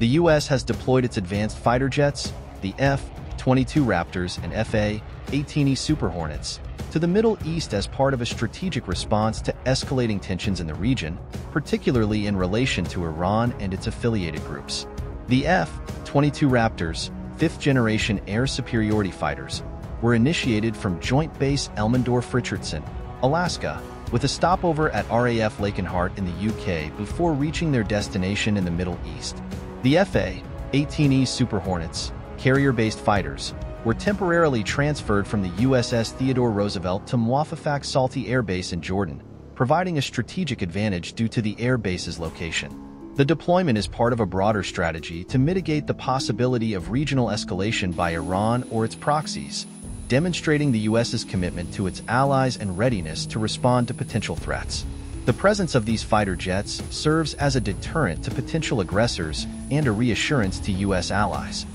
The U.S. has deployed its advanced fighter jets, the F-22 Raptors and Fa-18E Super Hornets, to the Middle East as part of a strategic response to escalating tensions in the region, particularly in relation to Iran and its affiliated groups. The F-22 Raptors, fifth-generation air superiority fighters, were initiated from Joint Base Elmendorf-Richardson, Alaska, with a stopover at RAF Lakenheath in the UK before reaching their destination in the Middle East. The FA-18E Super Hornets, carrier-based fighters, were temporarily transferred from the USS Theodore Roosevelt to Muwaffaq Salti Air Base in Jordan, providing a strategic advantage due to the air base's location. The deployment is part of a broader strategy to mitigate the possibility of regional escalation by Iran or its proxies, demonstrating the U.S.'s commitment to its allies and readiness to respond to potential threats. The presence of these fighter jets serves as a deterrent to potential aggressors and a reassurance to U.S. allies.